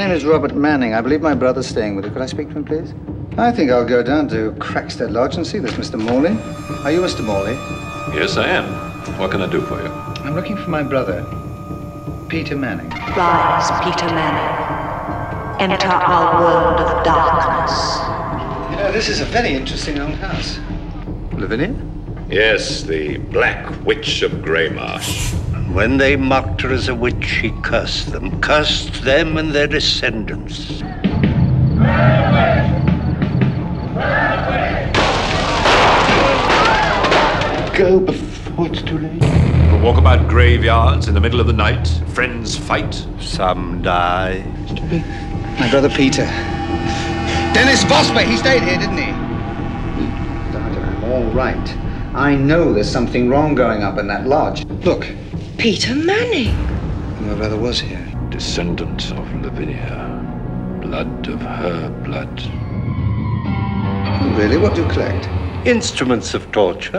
is Robert Manning. I believe my brother's staying with you. Could I speak to him, please? I think I'll go down to Crackstead Lodge and see this Mr. Morley. Are you Mr. Morley? Yes, I am. What can I do for you? I'm looking for my brother, Peter Manning. Rise, Peter Manning. Enter our world of darkness. You know, this is a very interesting old house. Lavinia? Yes, the Black Witch of Greymarsh. When they mocked her as a witch, she cursed them, cursed them and their descendants. Go before it's too late. We walk about graveyards in the middle of the night. Friends fight. Some die. My brother Peter. Dennis Vosper, he stayed here, didn't he? Doctor, I'm all right. I know there's something wrong going up in that lodge. Look, Peter Manning. my brother was here. Descendant of Lavinia. Blood of her blood. Really? What do you collect? Instruments of torture.